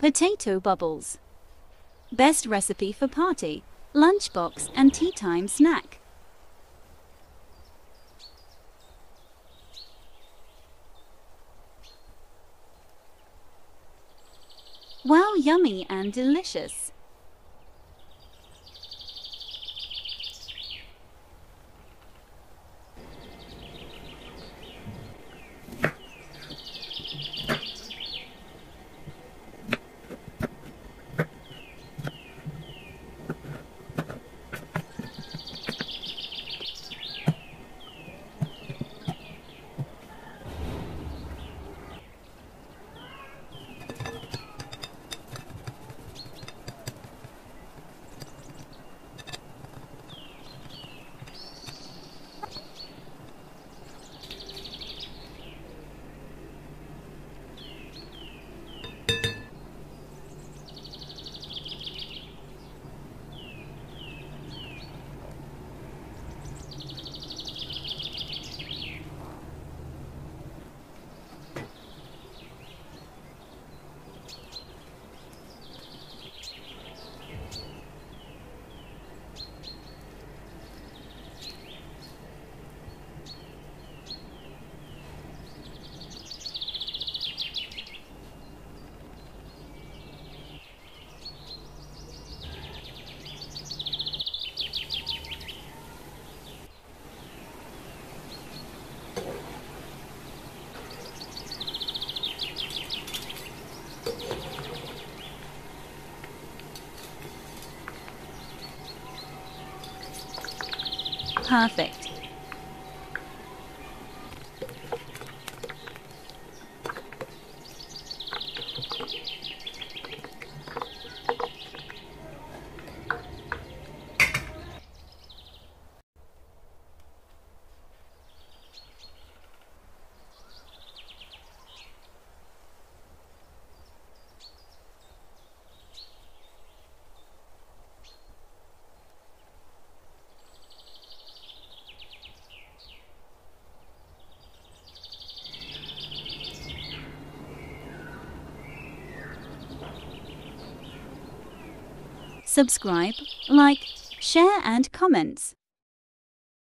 Potato bubbles. Best recipe for party, lunchbox and tea time snack. Wow, yummy and delicious. Perfect. Subscribe, like, share and comments.